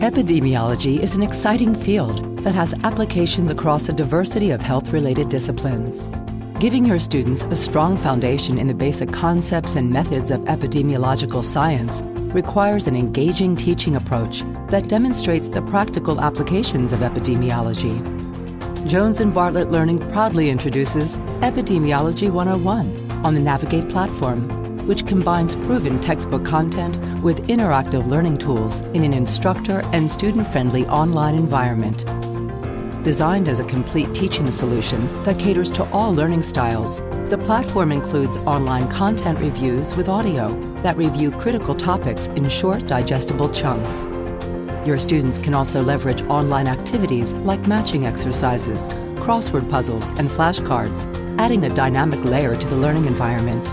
Epidemiology is an exciting field that has applications across a diversity of health-related disciplines. Giving your students a strong foundation in the basic concepts and methods of epidemiological science requires an engaging teaching approach that demonstrates the practical applications of epidemiology. Jones and Bartlett Learning proudly introduces Epidemiology 101 on the Navigate platform, which combines proven textbook content with interactive learning tools in an instructor and student-friendly online environment. Designed as a complete teaching solution that caters to all learning styles, the platform includes online content reviews with audio that review critical topics in short, digestible chunks. Your students can also leverage online activities like matching exercises, crossword puzzles, and flashcards, adding a dynamic layer to the learning environment.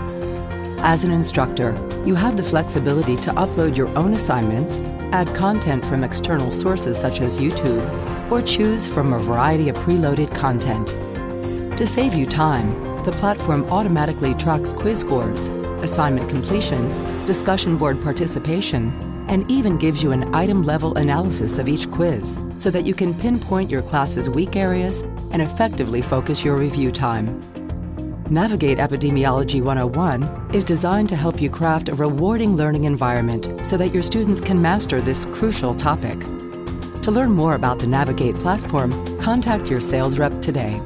As an instructor, you have the flexibility to upload your own assignments, add content from external sources such as YouTube, or choose from a variety of preloaded content. To save you time, the platform automatically tracks quiz scores, assignment completions, discussion board participation, and even gives you an item level analysis of each quiz so that you can pinpoint your class's weak areas and effectively focus your review time. Navigate Epidemiology 101 is designed to help you craft a rewarding learning environment so that your students can master this crucial topic. To learn more about the Navigate platform, contact your sales rep today.